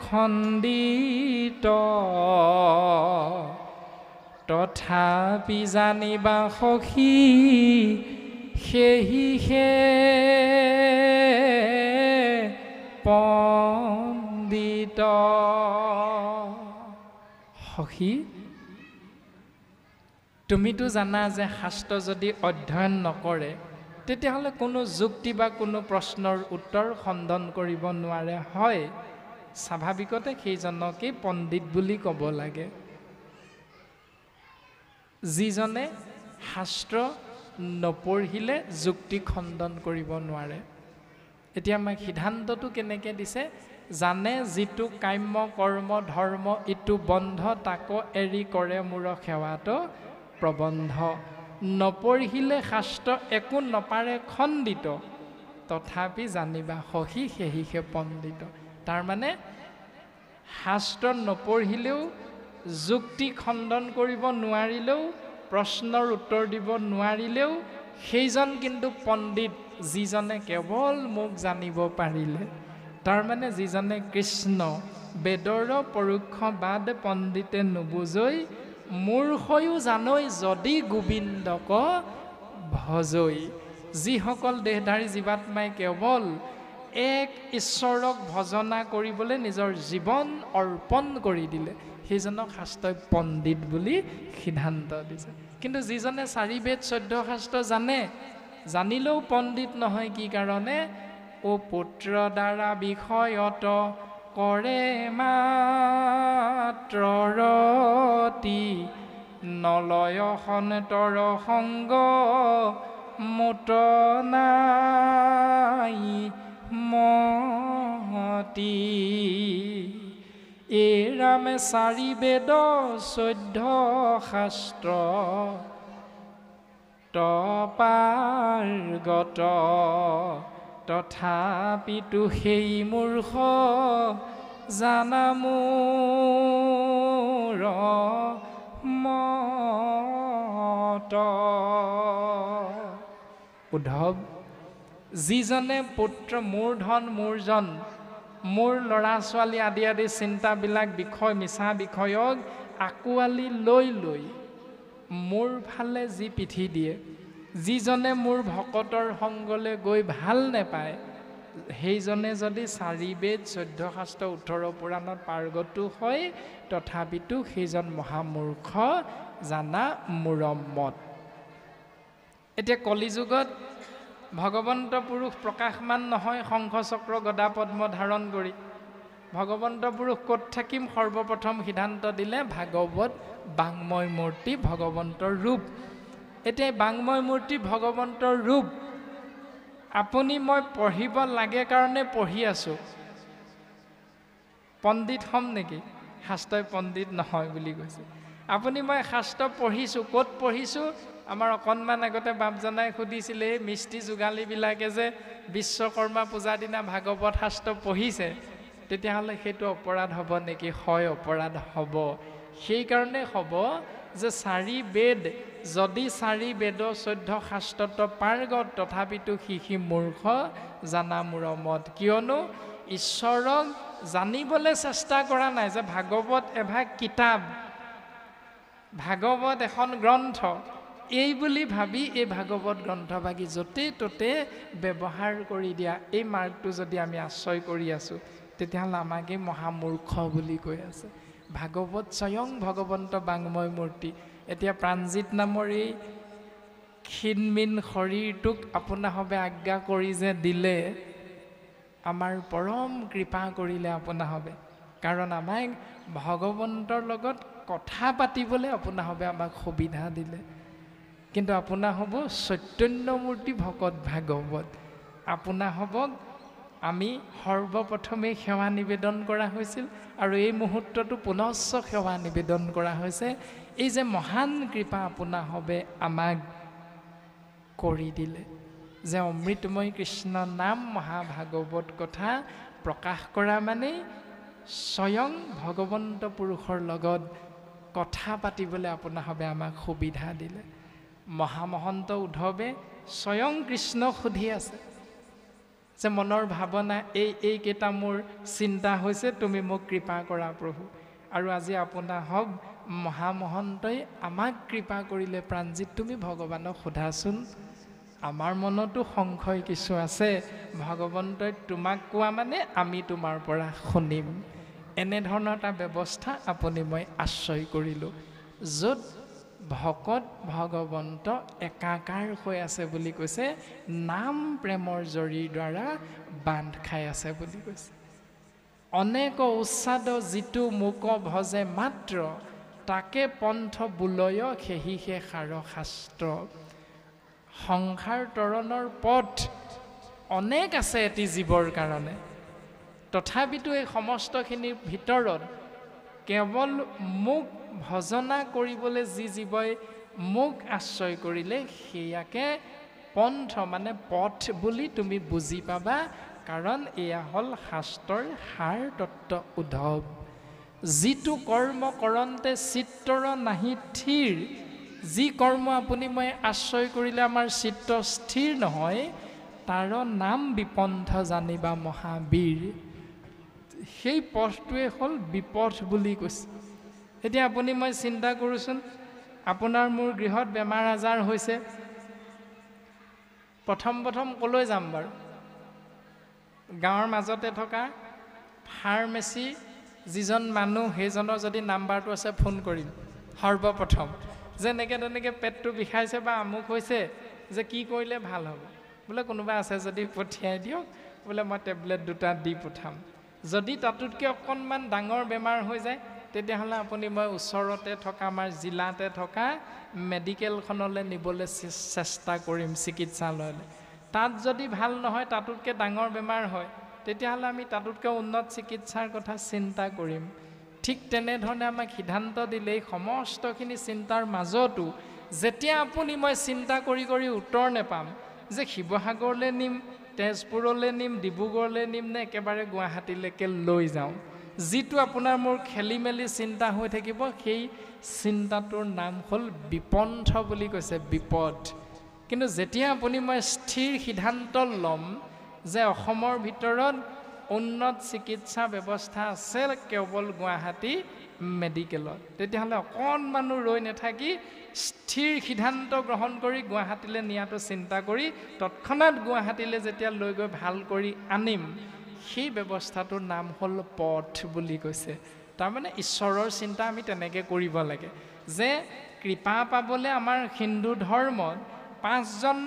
খণ্ডিত। তথাপি জানিবা সখী সেহিহে পণ্ডিত। সখী তুমিতো জানা যে শাস্ত্ৰ যদি অধ্যয়ন নকৰে তেতিয়াহ'লে কোনো যুক্তি বা কোনো প্ৰশ্নৰ উত্তৰ খণ্ডন কৰিব নোৱাৰে। হয় স্বাভাৱিকতে সেইজনকেই পণ্ডিত বুলি ক'ব লাগে। যিজনে শাস্ত্ৰ নপঢ়িলে যুক্তি খণ্ডন কৰিব নোৱাৰে। এতিয়া আমাক সিদ্ধান্তটো কেনেকৈ দিছে? জানে যিটো কাম্য কৰ্ম ধৰ্ম ইটো বন্ধ তাকো এৰি কৰে মূৰ সেৱাটো প্ৰবন্ধ। নপঢ়িলে শাস্ত্ৰ একো নপাৰে খণ্ডিত তথাপি জানিবা সহি সেহিহে পণ্ডিত। তাৰমানে শাস্ত্ৰ নপঢ়িলেও যুক্তি খণ্ডন কৰিব নোৱাৰিলেও প্ৰশ্নৰ উত্তৰ দিব নোৱাৰিলেও সেইজন কিন্তু পণ্ডিত যিজনে কেৱল মোক জানিব পাৰিলে। তাৰমানে যিজনে কৃষ্ণ বেদৰ পৰোক্ষবাদ পণ্ডিতে নুবুজৈ মূৰ্খয়ো জানৈ যদি গোবিন্দক ভজৈ যিসকল দেহধাৰী জীৱাত্মাই কেৱল এক ঈশ্বৰক ভজনা কৰিবলৈ নিজৰ জীৱন অৰ্পণ কৰি দিলে। সেইজনক শাস্ত্ৰই পণ্ডিত বুলি সিদ্ধান্ত দিছে। কিন্তু যিজনে চাৰি বেদ চৈধ্য শাস্ত্ৰ জানে জানিলেও পণ্ডিত নহয় কি কাৰণে? অ পুত্ৰ দ্বাৰা বিষয়ত কৰে মাত্ৰ ৰতি নলয় সন্তৰ সংগ মোত নাই মতি এই ৰামে চাৰি বেদ চৈধ্য শাস্ত্ৰ। তপাৰ্গত তথাপিতো সেই মূৰ্খ জানা মোৰ মত। উদ্ধৱ যিজনে পুত্ৰ মোৰ ধন মোৰ জন মোৰ ল'ৰা ছোৱালী আদি আদি চিন্তাবিলাক বিষয় মিছা বিষয়ক আঁকোৱালি লৈ লৈ মোৰ ফালে যি পিঠি দিয়ে যিজনে মোৰ ভকতৰ সংগলৈ গৈ ভাল নেপায় সেইজনে যদি চাৰি বেদ চৈধ্য শাস্ত্ৰ ওঠৰ পুৰাণত পাৰ্গতো হয় তথাপিতো সেইজন মহামূৰ্খ জানা মূৰমত এতিয়া কলিযুগত ভগৱন্ত পুৰুষ প্ৰকাশমান নহয় শংখচক্ৰ গদা পদ্ম ধাৰণ কৰি। ভগৱন্ত পুৰুষ ক'ত থাকিম? সৰ্বপ্ৰথম সিদ্ধান্ত দিলে ভাগৱত বাংময় মূৰ্তি ভগৱন্তৰ ৰূপ। এতিয়া বাংময় মূৰ্তি ভগৱন্তৰ ৰূপ আপুনি মই পঢ়িব লাগে কাৰণে পঢ়ি আছোঁ। পণ্ডিত হ'ম নেকি? শাস্ত্ৰই পণ্ডিত নহয় বুলি কৈছে। আপুনি মই শাস্ত্ৰ পঢ়িছোঁ ক'ত পঢ়িছোঁ? আমাৰ অকণমান আগতে বাপজনাই সুধিছিলে এই মিস্ত্ৰী যোগালীবিলাকে যে বিশ্বকৰ্মা পূজাৰ দিনা ভাগৱত শাস্ত্ৰ পঢ়িছে তেতিয়াহ'লে সেইটো অপৰাধ হ'ব নেকি? হয় অপৰাধ হ'ব। সেইকাৰণে হ'ব যে চাৰি বেদ যদি চাৰি বেদ চৈধ্য শাস্ত্ৰত পাৰ্গত তথাপিতো শিশি মূৰ্খ জানা মূৰমত কিয়নো ঈশ্বৰক জানিবলৈ চেষ্টা কৰা নাই যে ভাগৱত এভাগ কিতাপ ভাগৱত এখন গ্ৰন্থ এই বুলি ভাবি এই ভাগৱত গ্ৰন্থভাগী য'তে ত'তে ব্যৱহাৰ কৰি দিয়া এই মাৰ্গটো যদি আমি আশ্ৰয় কৰি আছোঁ তেতিয়াহ'লে আমাকেই মহামূৰ্খ বুলি কৈ আছে। ভাগৱত স্বয়ং ভগৱন্ত বাংময় মূৰ্তি। এতিয়া প্ৰাণজিত নামৰ এই ক্ষীণমিন শৰীৰটোক আপোনাসৱে আজ্ঞা কৰি যে দিলে আমাৰ পৰম কৃপা কৰিলে আপোনাসৱে কাৰণ আমাক ভগৱন্তৰ লগত কথা পাতিবলৈ আপোনাসৱে আমাক সুবিধা দিলে। কিন্তু আপোনাৰ হ'ব চৈতন্যমূৰ্তি ভকত ভাগৱত। আপোনাৰ হ'বক আমি সৰ্বপ্ৰথমেই সেৱা নিবেদন কৰা হৈছিল আৰু এই মুহূৰ্তটো পুনশ্চ সেৱা নিবেদন কৰা হৈছে। এই যে মহান কৃপা আপোনাৰ হবে আমাক কৰি দিলে। যে অমৃতময় কৃষ্ণ নাম মহাভাগৱত কথা প্ৰকাশ কৰা মানেই স্বয়ং ভগৱন্ত পুৰুষৰ লগত কথা পাতিবলৈ আপোনাৰ হবে আমাক সুবিধা দিলে। মহামহন্ত উদ্ধৱে স্বয়ং কৃষ্ণক সুধি আছে। যে মনৰ ভাৱনা এই এইকেইটা মোৰ চিন্তা হৈছে তুমি মোক কৃপা কৰা প্ৰভু। আৰু আজি আপোনাৰ হওক মহামহন্তই আমাক কৃপা কৰিলে প্ৰাণজিত তুমি ভগৱানক সোধাচোন। আমাৰ মনতো সংশয় কিছু আছে ভগৱন্তই তোমাক কোৱা মানে আমি তোমাৰ পৰা শুনিম। এনেধৰণৰ এটা ব্যৱস্থা আপুনি মই আশ্ৰয় কৰিলোঁ য'ত ভকত ভগৱন্ত একাকাৰ হৈ আছে বুলি কৈছে নাম প্ৰেমৰ জৰীৰ দ্বাৰা বান্ধ খাই আছে বুলি কৈছে। অনেক উচ্চাদ যিটো মোক ভজে মাত্ৰ তাকে পন্থ বুলয় সেহিহে সাৰ শাস্ত্ৰ। সংসাৰ তৰণৰ পথ অনেক আছে এটি জীৱৰ কাৰণে। তথাপিতো এই সমস্তখিনিৰ ভিতৰত কেৱল মোক ভজনা কৰিবলৈ যি জীৱই মোক আশ্ৰয় কৰিলে সেয়াকে পন্থ মানে পথ বুলি তুমি বুজি পাবা কাৰণ এয়া হ'ল শাস্ত্ৰৰ সাৰ তত্ত্ব উদ্ধৱ। যিটো কৰ্ম কৰন্তে চিত্ৰৰ নাহি থিৰ যি কৰ্ম আপুনি মই আশ্ৰয় কৰিলে আমাৰ চিত্ত স্থিৰ নহয় তাৰ নাম বিপন্থ জানিবা মহাবীৰ। সেই পথটোৱে হ'ল বিপথ বুলি কৈছে। এতিয়া আপুনি মই চিন্তা কৰোঁচোন আপোনাৰ মোৰ গৃহত বেমাৰ আজাৰ হৈছে। প্ৰথম প্ৰথম ক'লৈ যাম বাৰু? গাঁৱৰ মাজতে থকা ফাৰ্মেচী যিজন মানুহ সেইজনৰ যদি নাম্বাৰটো আছে ফোন কৰিম। সৰ্বপ্ৰথম যেনেকৈ তেনেকৈ পেটটো বিষাইছে বা আমুক হৈছে যে কি কৰিলে ভাল হ'ব। বোলে কোনোবা আছে যদি পঠিয়াই দিয়ক বোলে মই টেবলেট দুটা দি পঠাম। যদি তাতোতকৈ অকণমান ডাঙৰ বেমাৰ হৈ যায় তেতিয়াহ'লে আপুনি মই ওচৰতে থকা আমাৰ জিলাতে থকা মেডিকেলখনলৈ নিবলৈ চেষ্টা কৰিম চিকিৎসালয়লৈ। তাত যদি ভাল নহয় তাতোতকৈ ডাঙৰ বেমাৰ হয় তেতিয়াহ'লে আমি তাতোতকৈ উন্নত চিকিৎসাৰ কথা চিন্তা কৰিম। ঠিক তেনেধৰণে আমাক সিদ্ধান্ত দিলে এই সমস্তখিনি চিন্তাৰ মাজতো যেতিয়া আপুনি মই চিন্তা কৰি কৰি উত্তৰ নেপাম যে শিৱসাগৰলৈ নিম তেজপুৰলৈ নিম ডিব্ৰুগড়লৈ নিম নে একেবাৰে গুৱাহাটীলৈকে লৈ যাওঁ যিটো আপোনাৰ মোৰ খেলি মেলি চিন্তা হৈ থাকিব সেই চিন্তাটোৰ নাম হ'ল বিপন্থ বুলি কৈছে বিপদ। কিন্তু যেতিয়া আপুনি মই স্থিৰ সিদ্ধান্ত ল'ম যে অসমৰ ভিতৰত উন্নত চিকিৎসা ব্যৱস্থা আছে কেৱল গুৱাহাটী মেডিকেলত তেতিয়াহ'লে অকণমানো ৰৈ নাথাকি স্থিৰ সিদ্ধান্ত গ্ৰহণ কৰি গুৱাহাটীলৈ নিয়াটো চিন্তা কৰি তৎক্ষণাত গুৱাহাটীলৈ যেতিয়া লৈ গৈ ভাল কৰি আনিম সেই ব্যৱস্থাটোৰ নাম হ'ল পথ বুলি কৈছে। তাৰমানে ঈশ্বৰৰ চিন্তা আমি তেনেকৈ কৰিব লাগে যে কৃপা পাবলৈ আমাৰ হিন্দু ধৰ্মত পাঁচজন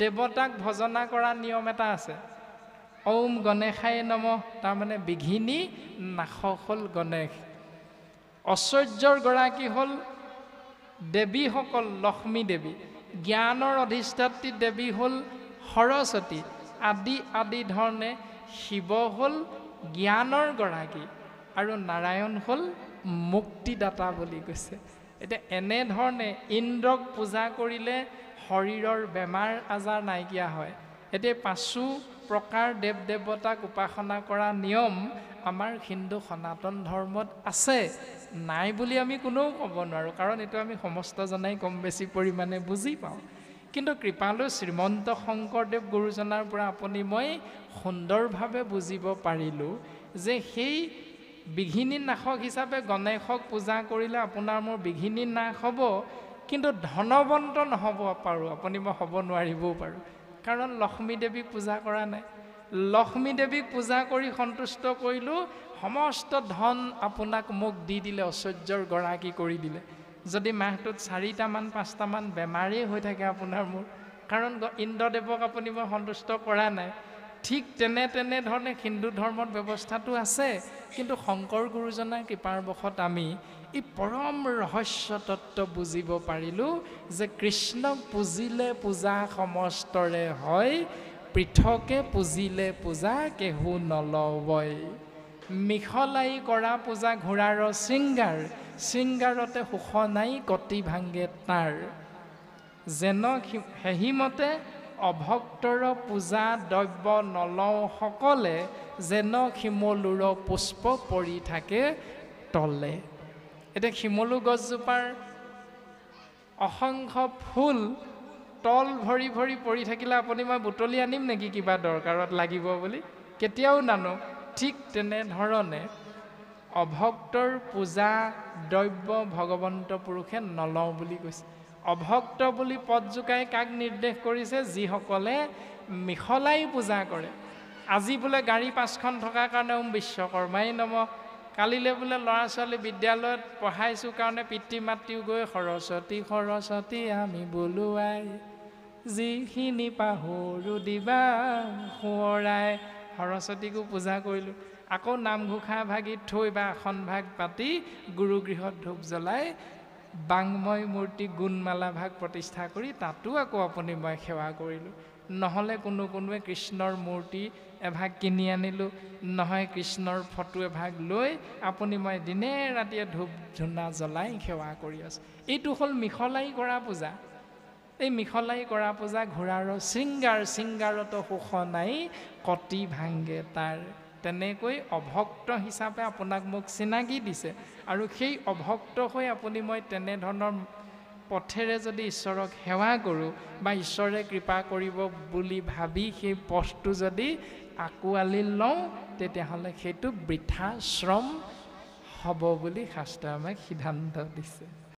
দেৱতাক ভজনা কৰা নিয়ম এটা আছে। ঔম গণেশাই নম তাৰমানে বিঘিনী নাশক হ'ল গণেশ। ঐশ্বৰ্যৰ গৰাকী হ'ল দেৱীসকল লক্ষ্মী দেৱী। জ্ঞানৰ অধিষ্ঠাত্ৰী দেৱী হ'ল সৰস্বতী। আদি আদি ধৰণে শিৱ হ'ল জ্ঞানৰ গৰাকী আৰু নাৰায়ণ হ'ল মুক্তিদাতা বুলি কৈছে। এতিয়া এনেধৰণে ইন্দ্ৰক পূজা কৰিলে শৰীৰৰ বেমাৰ আজাৰ নাইকিয়া হয়। এতিয়া পাঁচো প্ৰকাৰ দেৱ দেৱতাক উপাসনা কৰা নিয়ম আমাৰ হিন্দু সনাতন ধৰ্মত আছে। নাই বুলি আমি কোনেও ক'ব নোৱাৰোঁ কাৰণ এইটো আমি সমস্তজনাই কম বেছি পৰিমাণে বুজি পাওঁ। কিন্তু কৃপালু শ্ৰীমন্ত শংকৰদেৱ গুৰুজনাৰ পৰা আপুনি মই সুন্দৰভাৱে বুজিব পাৰিলোঁ যে সেই বিঘিনী নাশক হিচাপে গণেশক পূজা কৰিলে আপোনাৰ মোৰ বিঘিনী নাশ হ'ব কিন্তু ধনৱন্ত নহ'ব পাৰোঁ আপুনি মই হ'ব নোৱাৰিবও পাৰোঁ। কাৰণ লক্ষ্মী দেৱীক পূজা কৰা নাই। লক্ষ্মী দেৱীক পূজা কৰি সন্তুষ্ট কৰিলোঁ সমস্ত ধন আপোনাক মোক দি দিলে ঐশ্বৰ্যৰ গৰাকী কৰি দিলে। যদি মাহটোত চাৰিটামান পাঁচটামান বেমাৰেই হৈ থাকে আপোনাৰ মোৰ কাৰণ ইন্দ্ৰদেৱক আপুনি মই সন্তুষ্ট কৰা নাই। ঠিক তেনে তেনেধৰণে হিন্দু ধৰ্মত ব্যৱস্থাটো আছে কিন্তু শংকৰ গুৰুজনাৰ কৃপাৰ বশত আমি এই পৰম ৰহস্য তত্ত্ব বুজিব পাৰিলোঁ যে কৃষ্ণক পুজিলে পূজা সমস্তৰে হয় পৃথকে পুজিলে পূজা কেহু নলবই। মিহলাই কৰা পূজা ঘোঁৰাৰ শৃংগাৰ শৃংগাৰতে সুখ নাই কটি ভাংগে তাৰ। যেন সেহিমতে অভক্তৰ পূজা দ্ৰব্য নলওঁ সকলে যেন শিমলুৰ পুষ্প পৰি থাকে তলে। এতিয়া শিমলু গছজোপাৰ অসংখ্য ফুল তল ভৰি ভৰি পৰি থাকিলে আপুনি মই বুটলি আনিম নেকি কিবা দৰকাৰত লাগিব বুলি? কেতিয়াও নানো ঠিক তেনেধৰণে অভক্তৰ পূজা দ্ৰব্য ভগৱন্ত পুৰুষে নলওঁ বুলি কৈছে। অভক্ত বুলি পদ জোকাই কাক নিৰ্দেশ কৰিছে? যিসকলে মিহলাই পূজা কৰে। আজি বোলে গাড়ী পাঁচখন থকাৰ কাৰণে ওম বিশ্বকৰ্মাই নম। কালিলৈ বোলে ল'ৰা ছোৱালী বিদ্যালয়ত পঢ়াইছোঁ কাৰণে পিতৃ মাতৃও গৈ সৰস্বতী সৰস্বতী আমি বোলোৱাই যিখিনি পাহৰো দিবা সোঁৱৰাই। সৰস্বতীকো পূজা কৰিলোঁ। আকৌ নামঘোষা ভাগি থৈ বা আসন ভাগ পাতি গুৰুগৃহত ধূপ জ্বলাই বাংময় মূৰ্তি গুণমালা ভাগ প্ৰতিষ্ঠা কৰি তাতো আকৌ আপুনি মই সেৱা কৰিলোঁ। নহ'লে কোনো কোনোৱে কৃষ্ণৰ মূৰ্তি এভাগ কিনি আনিলোঁ। নহয় কৃষ্ণৰ ফটো এভাগ লৈ আপুনি মই দিনে ৰাতিয়ে ধূপ ধূনা জ্বলাই সেৱা কৰি আছোঁ। এইটো হ'ল মিহলাই কৰা পূজা। এই মিহলাই কৰা পূজা ঘোঁৰাৰ শৃংগাৰ শৃংগাৰত সুখ নাই কটি ভাংগে তাৰ তেনেকৈ অভক্ত হিচাপে আপোনাক মোক চিনাকি দিছে। আৰু সেই অভক্ত হৈ আপুনি মই তেনেধৰণৰ পথেৰে যদি ঈশ্বৰক সেৱা কৰোঁ বা ঈশ্বৰে কৃপা কৰিব বুলি ভাবি সেই পথটো যদি আঁকোৱালি লওঁ তেতিয়াহ'লে সেইটো বৃথা শ্ৰম হ'ব বুলি শাস্ত্ৰই আমাক সিদ্ধান্ত দিছে।